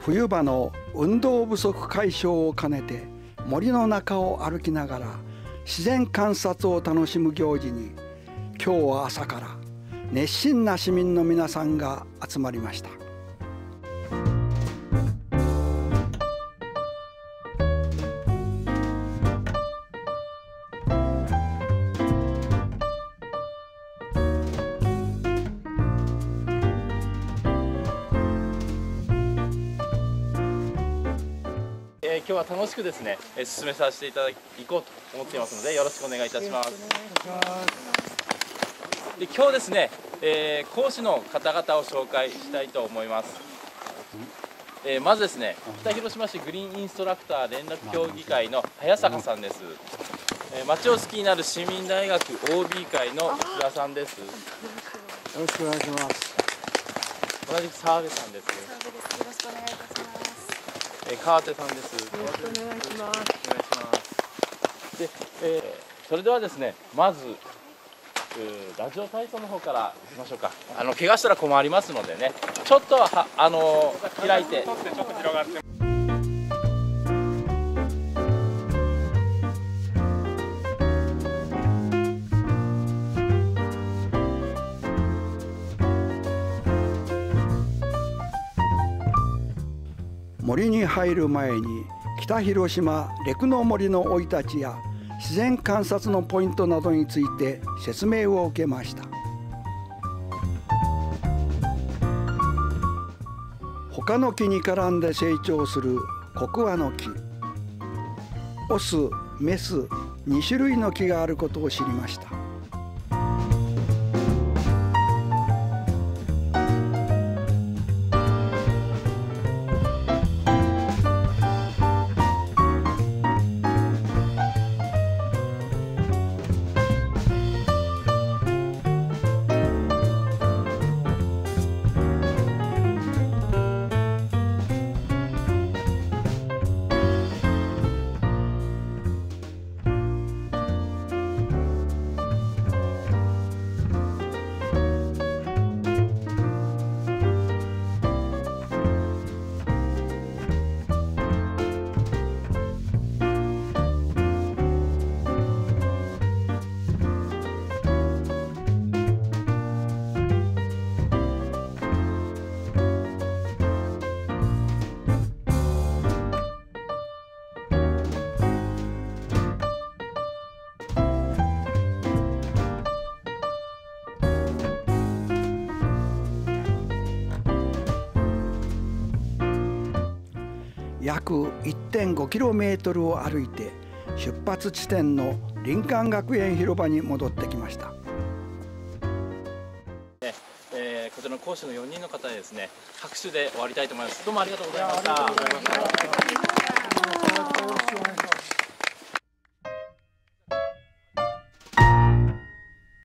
冬場の運動不足解消を兼ねて森の中を歩きながら自然観察を楽しむ行事に今日は朝から熱心な市民の皆さんが集まりました。日は楽しくですね、えー、進めさせていただこうと思っていますのでよろしくお願いいたします。で今日ですね、えー、講師の方々を紹介したいと思います。えー、まずですね北広島市グリーンインストラクター連絡協議会の早坂さんです。えー、町を好きになる市民大学 OB 会の福田さんです。よろしくお願いします。同じく澤部さんです。よろしくお願いいたします。えー、川手さんです。よろしくお願いします。お願いします。で、えー、それではですね、まず、ラジオ体操の方からいきましょうか。あの怪我したら困りますのでね、ちょっとはあの開いて。森に入る前に北広島レの森の生い立ちや自然観察のポイントなどについて説明を受けました。他の木に絡んで成長するコクワの木オスメス2種類の木があることを知りました。約 1.5km を歩いて出発地点の林間学園広場に戻ってきました。えー、こちらの講師の4人の方ですね拍手で終わりたいと思います。どうもありがとうございました。